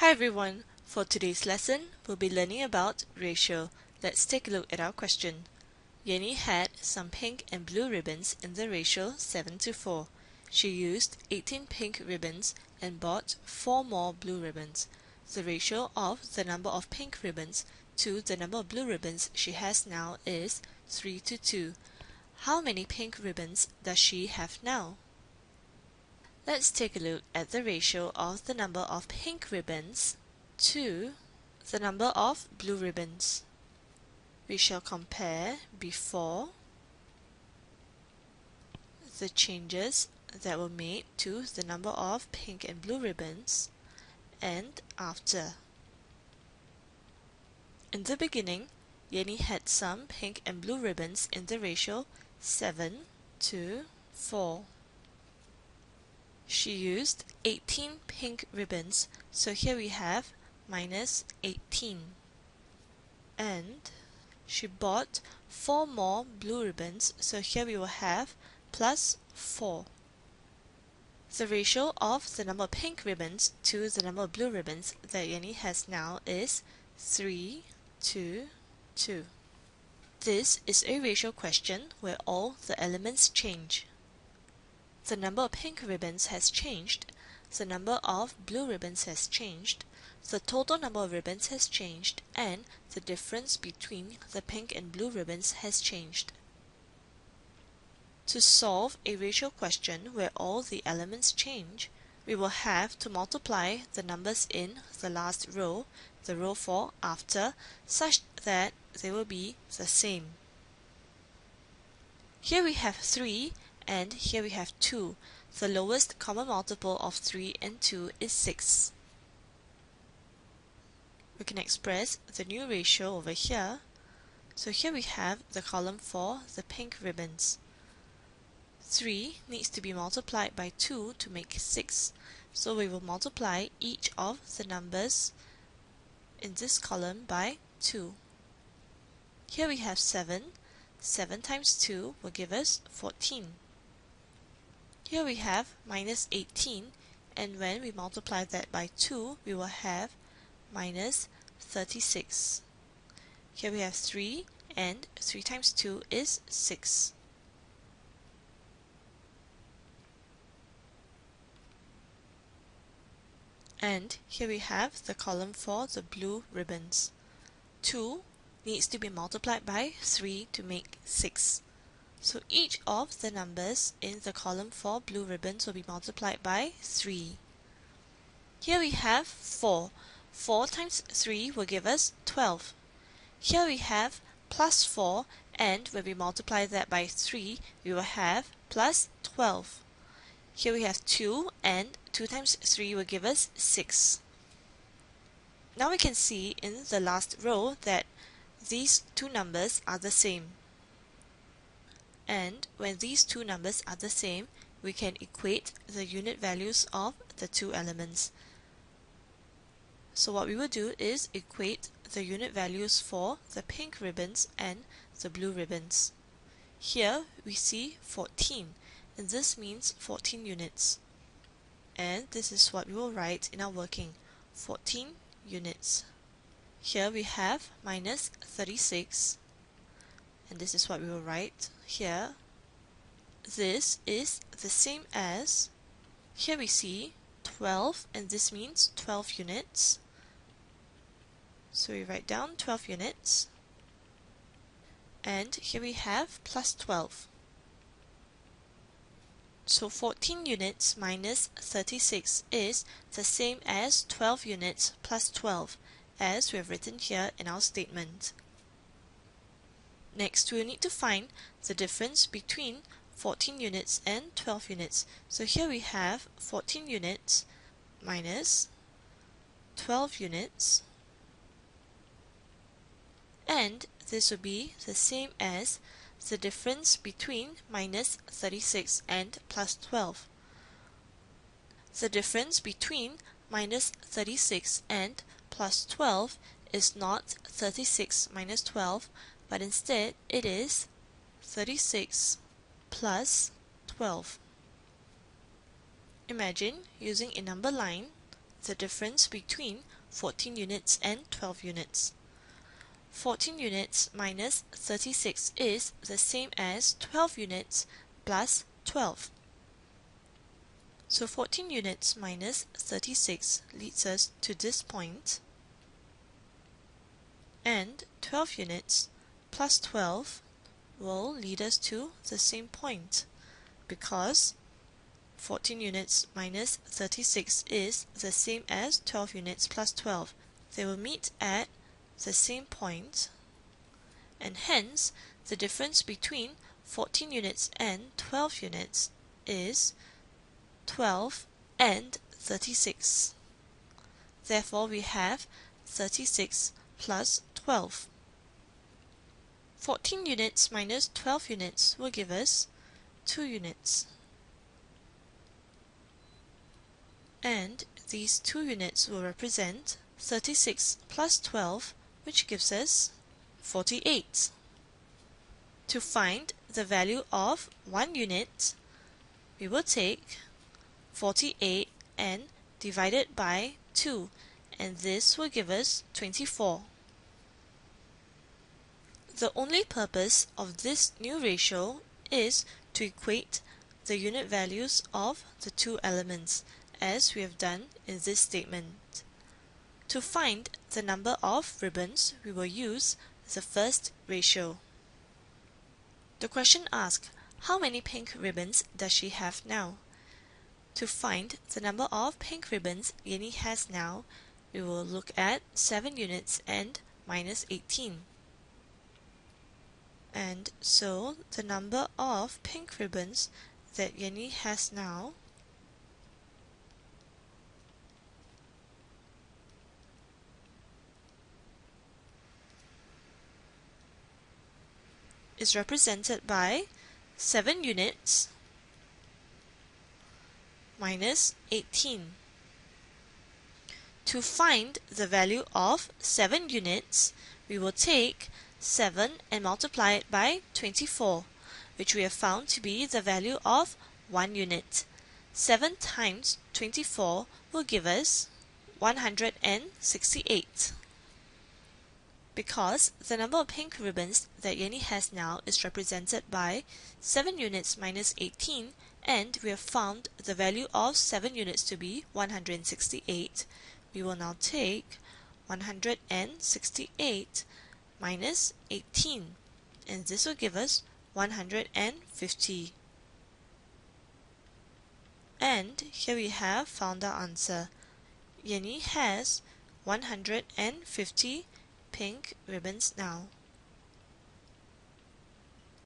Hi everyone, for today's lesson we'll be learning about ratio. Let's take a look at our question. Yenny had some pink and blue ribbons in the ratio 7 to 4. She used 18 pink ribbons and bought 4 more blue ribbons. The ratio of the number of pink ribbons to the number of blue ribbons she has now is 3 to 2. How many pink ribbons does she have now? Let's take a look at the ratio of the number of pink ribbons to the number of blue ribbons. We shall compare before the changes that were made to the number of pink and blue ribbons and after. In the beginning, Yenny had some pink and blue ribbons in the ratio 7 to 4. She used 18 pink ribbons, so here we have minus 18. And she bought 4 more blue ribbons, so here we will have plus 4. The ratio of the number of pink ribbons to the number of blue ribbons that Yenny has now is 3 to 2. This is a ratio question where all the elements change. The number of pink ribbons has changed, the number of blue ribbons has changed, the total number of ribbons has changed, and the difference between the pink and blue ribbons has changed. To solve a ratio question where all the elements change, we will have to multiply the numbers in the last row, the row for after, such that they will be the same. Here we have 3 and here we have 2. The lowest common multiple of 3 and 2 is 6. We can express the new ratio over here. So here we have the column for the pink ribbons. 3 needs to be multiplied by 2 to make 6. So we will multiply each of the numbers in this column by 2. Here we have 7. 7 times 2 will give us 14. Here we have minus 18 and when we multiply that by 2 we will have minus 36. Here we have 3 and 3 times 2 is 6. And here we have the column for the blue ribbons. 2 needs to be multiplied by 3 to make 6. So each of the numbers in the column for blue ribbons will be multiplied by 3. Here we have 4. 4 times 3 will give us 12. Here we have plus 4 and when we multiply that by 3 we will have plus 12. Here we have 2 and 2 times 3 will give us 6. Now we can see in the last row that these two numbers are the same and when these two numbers are the same we can equate the unit values of the two elements. So what we will do is equate the unit values for the pink ribbons and the blue ribbons. Here we see 14 and this means 14 units. And this is what we will write in our working, 14 units. Here we have minus 36 and this is what we will write here. This is the same as here we see 12 and this means 12 units. So we write down 12 units. And here we have plus 12 so 14 units minus 36 is the same as 12 units plus 12 as we have written here in our statement. Next, we will need to find the difference between 14 units and 12 units. So here we have 14 units minus 12 units and this will be the same as the difference between minus 36 and plus 12. The difference between minus 36 and plus 12 is not 36 minus 12 but instead it is 36 plus 12. Imagine using a number line the difference between 14 units and 12 units. 14 units minus 36 is the same as 12 units plus 12. So 14 units minus 36 leads us to this point and 12 units plus 12 will lead us to the same point because 14 units minus 36 is the same as 12 units plus 12. They will meet at the same point and hence the difference between 14 units and 12 units is 12 and 36. Therefore we have 36 plus 12. 14 units minus 12 units will give us 2 units. And these 2 units will represent 36 plus 12, which gives us 48. To find the value of 1 unit, we will take 48 and divide it by 2, and this will give us 24. The only purpose of this new ratio is to equate the unit values of the two elements, as we have done in this statement. To find the number of ribbons, we will use the first ratio. The question asks, how many pink ribbons does she have now? To find the number of pink ribbons Yenny has now, we will look at 7 units and minus 18. And so the number of pink ribbons that Yenny has now is represented by 7 units minus 18. To find the value of 7 units, we will take 7 and multiply it by 24, which we have found to be the value of 1 unit. 7 times 24 will give us 168. Because the number of pink ribbons that Yenny has now is represented by 7 units minus 18 and we have found the value of 7 units to be 168, we will now take 168 minus 18 and this will give us 150. And here we have found our answer. Yenny has 150 pink ribbons now.